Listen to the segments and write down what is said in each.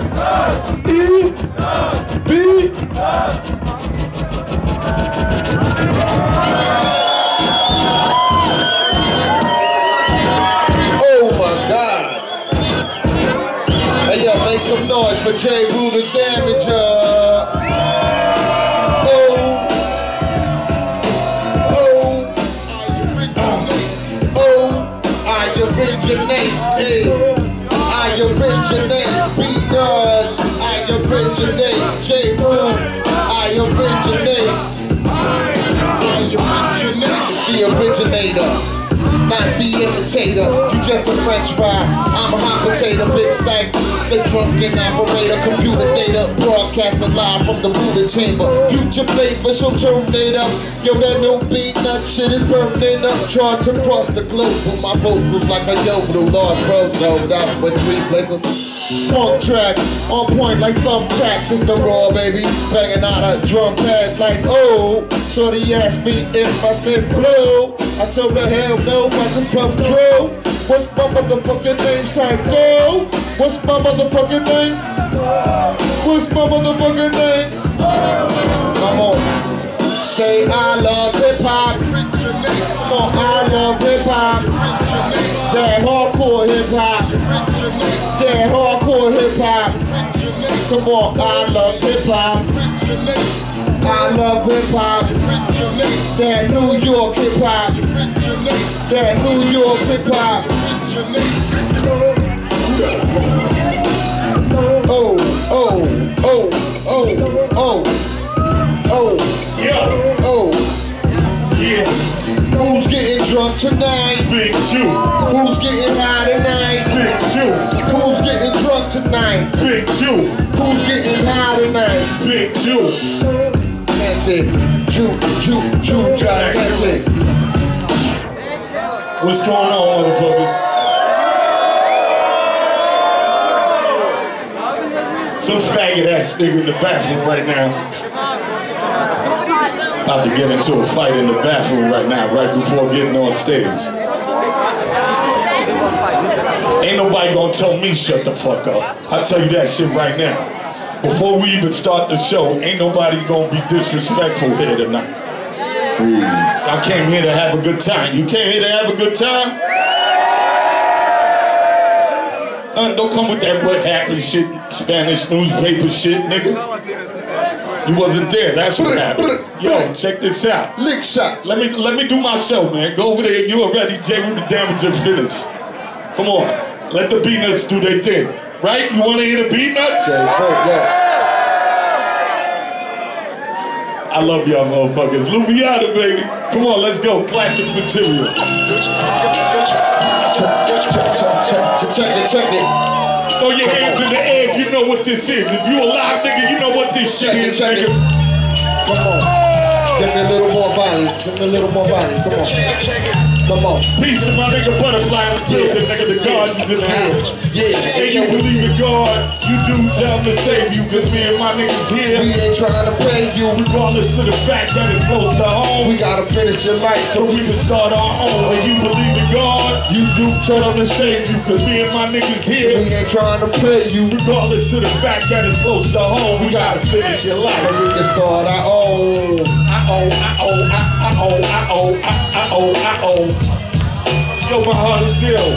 E originator not the imitator. You just a French fry. I'm a hot potato, big sack. The drunken operator, computer data, broadcasting live from the Buddha chamber. Future flavor, so Terminator. Yo, that new beat, that shit is burning up. Charts across the globe with my vocals like a yodel. Lord Rose, hold up with three blazers. Funk track, on point like thumbtacks. It's the raw, baby. Banging out a drum pads like, oh. Shorty asked me if I said blow. I told her hell no, I just pump drill. What's my motherfucking name? Psycho. What's my motherfucking name? What's my motherfucking name? Come on. Say I love hip hop. Come on, I love hip hop. That hardcore hip hop. That hardcore hip hop. Come on, I love hip hop. I love hip hop. That New York hip hop. That New York hip hop. Oh, oh, oh, oh, oh, oh, Yeah, oh. yeah, Who's getting drunk tonight? big Jew, Who's getting high tonight? big Jew, Who's getting drunk tonight? big Jew, Who's getting high tonight? big Jew, Jew, Jew, gigantic. What's going on, motherfuckers? Some faggot ass nigga in the bathroom right now. About to get into a fight in the bathroom right now, right before getting on stage. Ain't nobody gonna tell me shut the fuck up. I'll tell you that shit right now. Before we even start the show, ain't nobody gonna be disrespectful here tonight. Please. I came here to have a good time. You came here to have a good time? Uh, don't come with that what happened shit, Spanish newspaper shit, nigga. You wasn't there. That's what happened. Yo, check this out. Lick shot. Let me let me do my show, man. Go over there. You already Jay with the damager finish. Come on. Let the Beatnuts do their thing. Right? You wanna hear the Beatnuts? Say, oh, yeah. I love y'all motherfuckers. Ljubljana, baby. Come on, let's go. Classic material. Check, check, check, check it, check it. Throw your hands in the air if you know what this is. If you alive, nigga, you know what this shit Check it, is, it. nigga. Come on. Give me a little more violence. Give me a little more violence. Come on. Come on. Peace to my nigga Butterfly in the building, nigga. The God is in the house. Yeah, yeah. And you believe in God, you do tell him to save you, cause me and my niggas here. We ain't trying to pay you. Regardless of the fact that it's close to home. We gotta finish your life. So we can start our own. And you believe in God, you do tell him to save you, cause me and my niggas here. We ain't trying to pay you. Regardless of the fact that it's close to home, we gotta finish your life. So we can start our own. I owe, I owe, I, I owe, I owe, I, I owe, I owe. Yo, my heart is ill.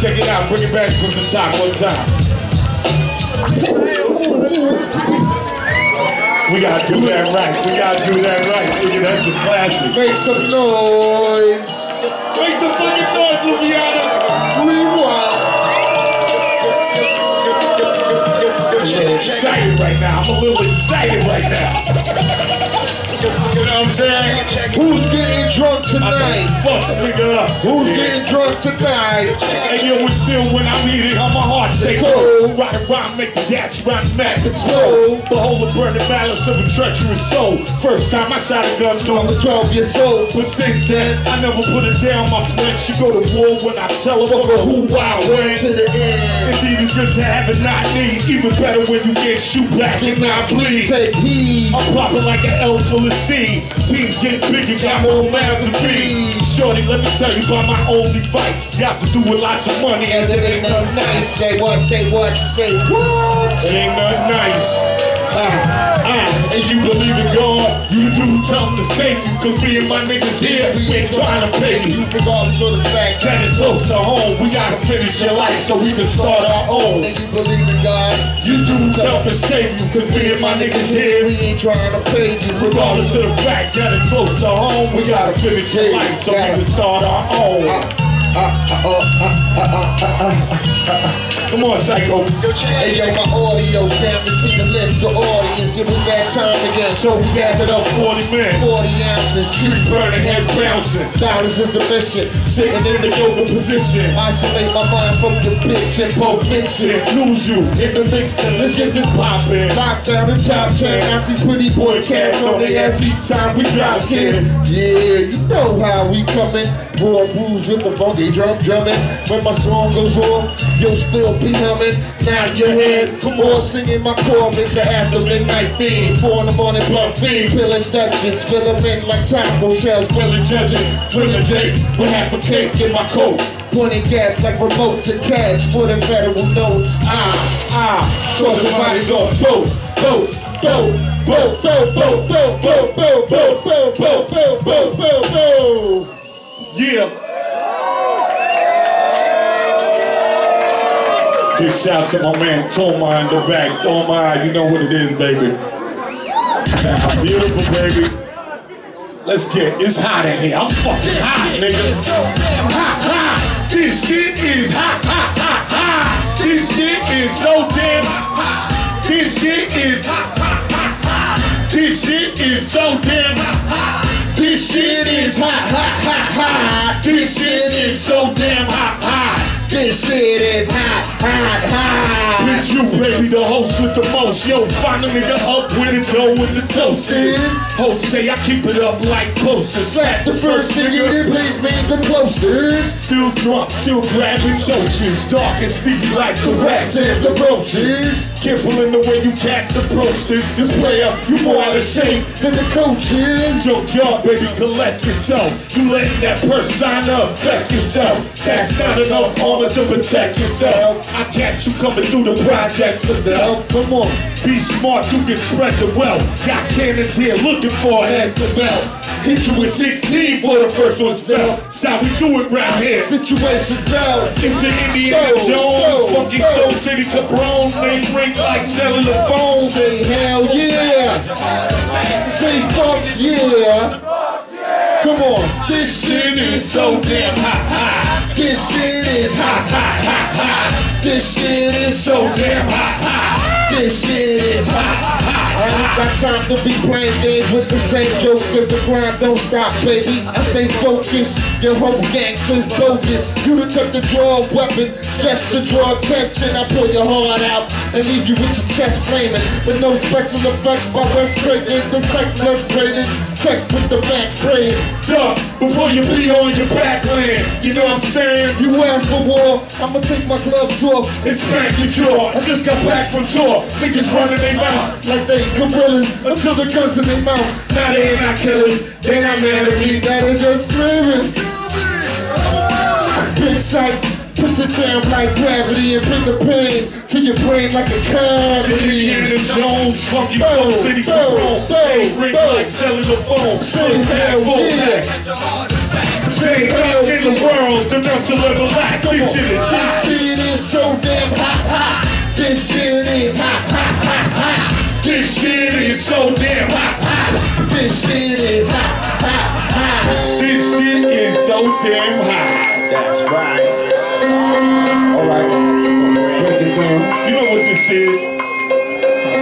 Check it out, bring it back from the top one time. We gotta do that right. We gotta do that right. Nigga, that's a classic. Make some noise. Make some fucking noise, Luciana. Rewind. excited right now. I'm a little excited right now. Know what I'm saying? Who's getting drunk tonight? fuck a nigga up. Who's getting drunk tonight? And yo, it's still when I'm eating, how my heart stay cold. Rock and rhyme, make the gats rhyme mad explode. Behold the burning malice of a treacherous soul. First time I shot a gun, I'm don't 12 years old. But since then, I never put it down, my friend. She go to war when I tell her, fuck her who I win. To the end. Indeed, it's good to have it not need. Even better when you get shoot back and not bleed. Take heed. I'm popping like an L full the C. Teams get bigger, got more mouths to feed. Shorty, let me tell you about my only vice. Got to do with lots of money And it ain't no nice. Say what, say what, say what. It ain't nothing nice. Ah, and you believe in God, you do tell him to save you, cause me and my niggas here, we ain't trying to pay you. Regardless of the fact That is close to home, we gotta finish your life so we can start our own. that you believe in God, You do tell him to save you, cause me and my niggas here, we ain't trying to pay you. regardless of the fact that it's close to home, we gotta finish your life so we can start our own. Come on, Psycho. Hey yo, my audio sound to the lift the audience. It was that time again, so we gathered up 40 men, 40 ounces, tree burning, head bouncing, dollars is the mission. sitting in the yoga position. Isolate my mind from the bitch and pulp fiction. Lose you in the mixing. Let's get this poppin'. Lockdown the top 10, out these pretty boy cats on the ass each time we drop kid. Yeah, you know how we coming. Raw booze with the funky drum drumming. When my song goes off, you'll still be humming. Now your head, come on, singing my chorus. The after midnight theme. Four in the morning, blunt fiend. Pillin' Dutchess, fill 'em in like taco shells. Grilling judges, grilling Jake with half a cake in my coat. Pointing gas like remotes and cash for the federal notes. Ah, ah, so somebody's on boat, boat, boat, boat, boat, boat, boat, boat, boat, boat, boat, boat, boat, boat, boat, boat. Yeah. Big shout to my man Toma in the back. Toma, you know what it is, baby. Beautiful, baby. Let's get it's hot in here. I'm fucking hot, nigga. Hot, hot. This shit is hot, hot, hot, hot. This shit is so damn hot. This shit is hot, hot, hot, hot. This shit is so damn hot. This shit is hot, hot, hot, hot. This shit is so damn hot, hot. This shit is hot, hot, hot. It's you, baby, the host with the most. Yo, find a nigga up with the dough with the toasters. Host say I keep it up like posters. Slap the first nigga that plays me the closest. Still drunk, still grabbing socials. Dark and sneaky like the rats and the roaches. Careful in the way you cats approach this. This player, you more out of shape Than the coaches. Junkyard, baby, collect yourself. You letting that persona affect yourself. That's not enough armor to protect yourself. I got you coming through the projects for Now, come on. Be smart, you can spread the wealth. Got cannons here looking for a head to belt. Hit you with 16 for the first one's fell. That's how we do it round here. Situation down. It's the Indiana Jones, fucking. Soul City Cabron, name ring like cellular phones. Say hell yeah. Say fuck yeah. Come on. This shit is so damn hot, hot. This shit is hot, hot, hot, hot. This shit is so damn hot, hot. This shit is hot. I ain't got time to be playing games with the same joke cause the grind don't stop, baby. I stay focused. Your whole gangster's bogus. You done took the draw weapon just to draw attention. I pull your heart out and leave you with your chest flaming. With no special effects by Wes Craven. The sex less graded. Check with the back spraying. Duck, before you be on your backland. You know what I'm saying? You ask for war, I'ma take my gloves off. And smack your jaw. I just got back from tour. Niggas running their mouth. like they gorillas until the guns in their mouth. Now they ain't not killing. They not mad at me. Now they just screaming. Big sight, push it down like gravity and bring the pain to your brain like a cavity. Indiana Jones, funky Go, Soul City Cabron. go, Hey, ring go. like cellular phone. Full pack, full pack. Say hell in the world, the will ever lack. This shit is This hot. shit is so damn hot, hot. This shit is hot. This so damn hot, hot. This shit is hot, hot, hot. This shit is so damn hot. That's right. All right, break it down. You know what this is?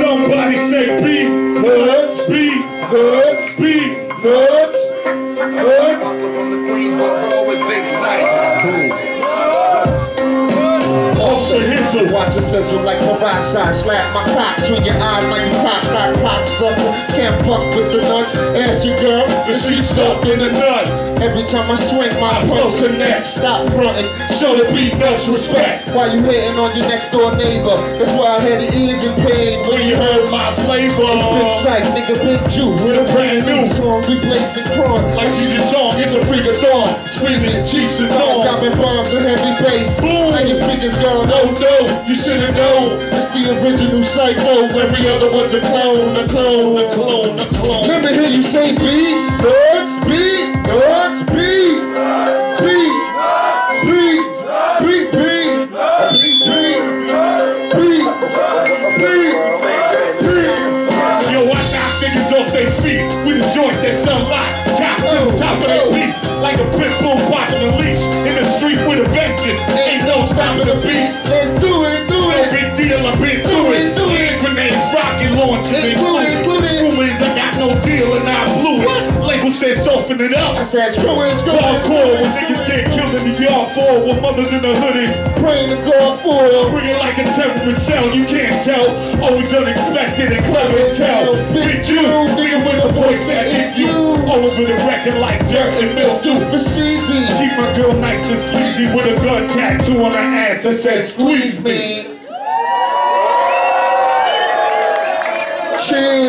Somebody say beat, Nuts, beat, nuts, beat. nuts, nuts. From the Queens, but always big sight. Off the hizzle. Watch your sizzle like peroxide. Slap my cock between your eyes like you cock, cock, cocksucker. Can't fuck with the nuts. Ask your girl And she sucked in the nut. Every time I swing, my pulse connect. Stop fronting, show the Beatnuts respect. Why you hating on your next door neighbor? That's why I had the ears in pain. When you heard my flavor. Big sight, nigga, big Jew. With a brand new. Song we blazing crawl. Like she's a song, it's a freak of dawn. screaming cheeks and dawn. Dropping bombs and heavy bass. Boom. And your speakers gone, no, no, you should've known. It's the original psycho. Every other one's a clone, a clone, The clone, the clone. Let me hear you say beat, Lord's beat, Lord's beat, beat, beat, beat, beat, beat, beat, beat, beat. Yo, I knock niggas off their feet with a joint that's unlocked. Cop to the top of their beat like a pit bull said screw it, screw it, Hardcore when niggas get killed in the yard for with mothers in the hoodies. Praying to God for it. Bring it like a terrorist cell, you can't tell. Always unexpected and clever as hell. Big you, nigga with the voice that hit you. All over the record like dirt and mildew. For cheesy. Keep my girl nice and sleazy with a gun tattoo on her ass that says squeeze me. Cheers.